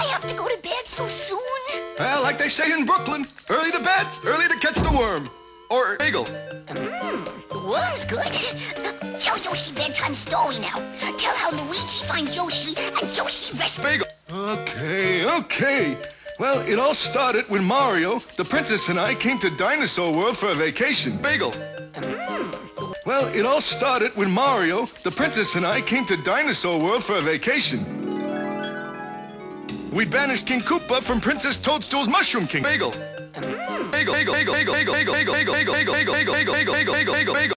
have to go to bed so soon? Well, like they say in Brooklyn, early to bed, early to catch the worm. Or bagel. Mm, the worm's good. Tell Yoshi bedtime story now. Tell how Luigi finds Yoshi and Yoshi rescues. Bagel. Okay, okay. Well, it all started when Mario, the princess, and I came to Dinosaur World for a vacation. Bagel. Mm. Well, it all started when Mario, the princess, and I came to Dinosaur World for a vacation. We banished King Koopa from Princess Toadstool's Mushroom King. Bagel. Bagel, bagel, bagel, bagel, bagel, bagel, bagel, bagel, bagel, bagel, bagel, bagel, bagel, bagel.